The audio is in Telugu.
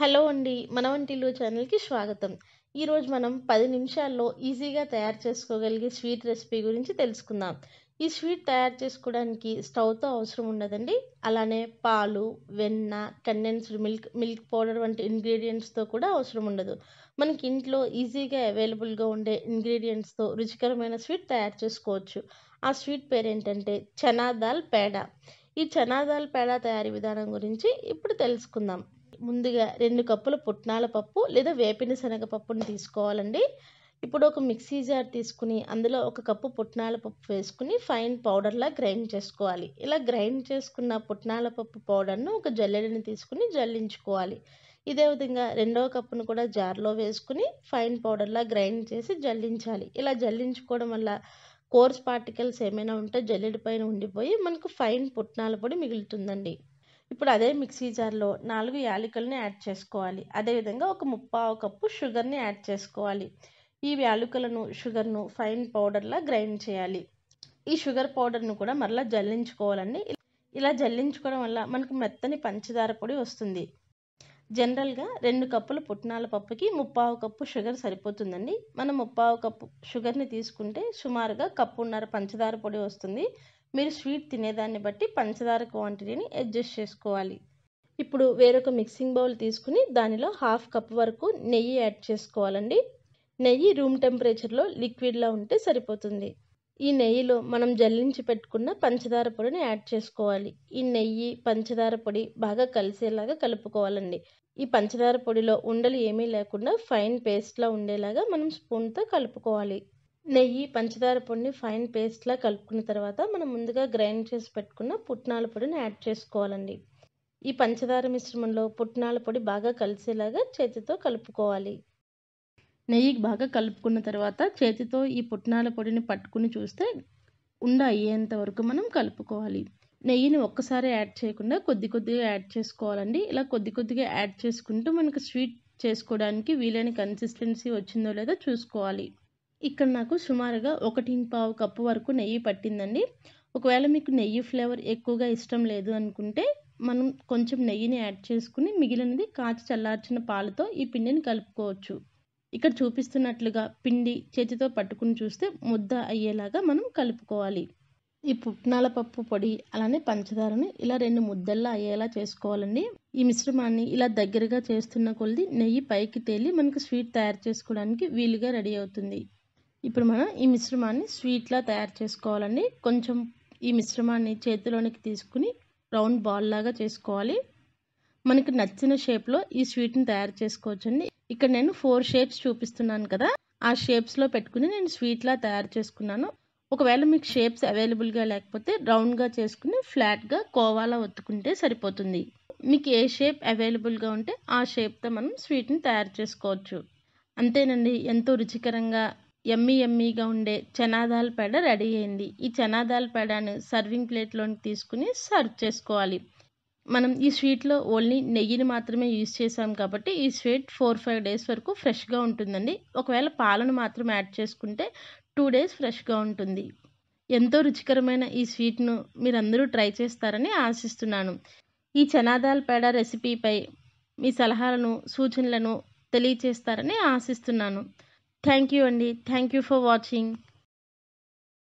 హలో అండి మన వంటిల్లు ఛానల్కి స్వాగతం. ఈరోజు మనం పది నిమిషాల్లో ఈజీగా తయారు చేసుకోగలిగే స్వీట్ రెసిపీ గురించి తెలుసుకుందాం. ఈ స్వీట్ తయారు చేసుకోవడానికి స్టవ్తో అవసరం ఉండదండి. అలానే పాలు వెన్న కండెన్స్డ్ మిల్క్ మిల్క్ పౌడర్ వంటి ఇంగ్రీడియంట్స్తో కూడా అవసరం ఉండదు. మనకి ఇంట్లో ఈజీగా అవైలబుల్గా ఉండే ఇంగ్రీడియంట్స్తో రుచికరమైన స్వీట్ తయారు చేసుకోవచ్చు. ఆ స్వీట్ పేరు ఏంటంటే చనా దాల్ పేడ. ఈ చనా దాల్ పేడ తయారీ విధానం గురించి ఇప్పుడు తెలుసుకుందాం. ముందుగా రెండు కప్పుల పుట్నాల పప్పు లేదా వేపిన శనగపప్పుని తీసుకోవాలండి. ఇప్పుడు ఒక మిక్సీ జార్ తీసుకుని అందులో ఒక కప్పు పుట్నాల పప్పు వేసుకుని ఫైన్ పౌడర్లా గ్రైండ్ చేసుకోవాలి. ఇలా గ్రైండ్ చేసుకున్న పుట్నాల పప్పు పౌడర్ను ఒక జల్లెడని తీసుకుని జల్లించుకోవాలి. ఇదే విధంగా రెండవ కప్పును కూడా జార్లో వేసుకుని ఫైన్ పౌడర్లా గ్రైండ్ చేసి జల్లించాలి. ఇలా జల్లించుకోవడం వల్ల కోర్స్ పార్టికల్స్ ఏమైనా ఉంటే జల్లెడి పైన ఉండిపోయి మనకు ఫైన్ పుట్నాల పొడి మిగులుతుందండి. ఇప్పుడు అదే మిక్సీ జార్లో నాలుగు యాలకులని యాడ్ చేసుకోవాలి. అదేవిధంగా ఒక ముప్పావు కప్పు షుగర్ని యాడ్ చేసుకోవాలి. ఈ యాలకులను షుగర్ను ఫైన్ పౌడర్లా గ్రైండ్ చేయాలి. ఈ షుగర్ పౌడర్ను కూడా మరలా జల్లించుకోవాలండి. ఇలా జల్లించుకోవడం వల్ల మనకు మెత్తని పంచదార పొడి వస్తుంది. జనరల్గా రెండు కప్పుల పుట్నాల పప్పుకి ముప్పావు కప్పు షుగర్ సరిపోతుందండి. మనం ముప్పావు కప్పు షుగర్ని తీసుకుంటే సుమారుగా కప్పున్నర పంచదార పొడి వస్తుంది. మీరు స్వీట్ తినేదాన్ని బట్టి పంచదార క్వాంటిటీని అడ్జస్ట్ చేసుకోవాలి. ఇప్పుడు వేరొక మిక్సింగ్ బౌల్ తీసుకుని దానిలో హాఫ్ కప్ వరకు నెయ్యి యాడ్ చేసుకోవాలండి. నెయ్యి రూమ్ టెంపరేచర్లో లిక్విడ్లా ఉంటే సరిపోతుంది. ఈ నెయ్యిలో మనం జల్లించి పెట్టుకున్న పంచదార పొడిని యాడ్ చేసుకోవాలి. ఈ నెయ్యి పంచదార పొడి బాగా కలిసేలాగా కలుపుకోవాలండి. ఈ పంచదార పొడిలో ఉండలు ఏమీ లేకుండా ఫైన్ పేస్ట్లా ఉండేలాగా మనం స్పూన్తో కలుపుకోవాలి. నెయ్యి పంచదార పొడిని ఫైన్ పేస్ట్లా కలుపుకున్న తర్వాత మనం ముందుగా గ్రైండ్ చేసి పెట్టుకున్న పుట్నాల పొడిని యాడ్ చేసుకోవాలండి. ఈ పంచదార మిశ్రమంలో పుట్నాల పొడి బాగా కలిసేలాగా చేతితో కలుపుకోవాలి. నెయ్యి బాగా కలుపుకున్న తర్వాత చేతితో ఈ పుట్నాల పొడిని పట్టుకుని చూస్తే ఉండ అయ్యేంత వరకు మనం కలుపుకోవాలి. నెయ్యిని ఒక్కసారి యాడ్ చేయకుండా కొద్ది కొద్దిగా యాడ్ చేసుకోవాలండి. ఇలా కొద్ది కొద్దిగా యాడ్ చేసుకుంటూ మనకు స్వీట్ చేసుకోవడానికి వీలైన కన్సిస్టెన్సీ వచ్చిందో లేదో చూసుకోవాలి. ఇక్కడ నాకు సుమారుగా ఒకటి పావు కప్పు వరకు నెయ్యి పట్టిందండి. ఒకవేళ మీకు నెయ్యి ఫ్లేవర్ ఎక్కువగా ఇష్టం లేదు అనుకుంటే మనం కొంచెం నెయ్యిని యాడ్ చేసుకుని మిగిలినది కాచి చల్లార్చిన పాలతో ఈ పిండిని కలుపుకోవచ్చు. ఇక్కడ చూపిస్తున్నట్లుగా పిండి చేతితో పట్టుకుని చూస్తే ముద్ద అయ్యేలాగా మనం కలుపుకోవాలి. ఈ పుట్నాల పప్పు పొడి అలానే పంచదారని ఇలా రెండు ముద్దల్లా అయ్యేలా చేసుకోవాలండి. ఈ మిశ్రమాన్ని ఇలా దగ్గరగా చేస్తున్న కొలది నెయ్యి పైకి తేలి మనకు స్వీట్ తయారు చేసుకోవడానికి వీలుగా రెడీ అవుతుంది. ఇప్పుడు మనం ఈ మిశ్రమాన్ని స్వీట్లా తయారు చేసుకోవాలండి. కొంచెం ఈ మిశ్రమాన్ని చేతిలోనికి తీసుకుని రౌండ్ బాల్ లాగా చేసుకోవాలి. మనకి నచ్చిన షేప్లో ఈ స్వీట్ని తయారు చేసుకోవచ్చండి. ఇక్కడ నేను ఫోర్ షేప్స్ చూపిస్తున్నాను కదా. ఆ షేప్స్లో పెట్టుకుని నేను స్వీట్లా తయారు చేసుకున్నాను. ఒకవేళ మీకు షేప్స్ అవైలబుల్గా లేకపోతే రౌండ్గా చేసుకుని ఫ్లాట్గా కోవాలా ఒత్తుకుంటే సరిపోతుంది. మీకు ఏ షేప్ అవైలబుల్గా ఉంటే ఆ షేప్తో మనం స్వీట్ని తయారు చేసుకోవచ్చు. అంతేనండి. ఎంతో రుచికరంగా ఎమ్మీ ఎమ్మీగా ఉండే చనాదాల్ పేడ రెడీ అయింది. ఈ చనాదాల్ పేడను సర్వింగ్ ప్లేట్లోకి తీసుకుని సర్వ్ చేసుకోవాలి. మనం ఈ స్వీట్లో ఓన్లీ నెయ్యిని మాత్రమే యూజ్ చేసాం కాబట్టి ఈ స్వీట్ ఫోర్ ఫైవ్ డేస్ వరకు ఫ్రెష్గా ఉంటుందండి. ఒకవేళ పాలను మాత్రం యాడ్ చేసుకుంటే టూ డేస్ ఫ్రెష్గా ఉంటుంది. ఎంతో రుచికరమైన ఈ స్వీట్ను మీరందరూ ట్రై చేస్తారని ఆశిస్తున్నాను. ఈ చనాదాల్ పేడ రెసిపీపై మీ సలహాలను సూచనలను తెలియచేస్తారని ఆశిస్తున్నాను. Thank you, Andy. Thank you for watching.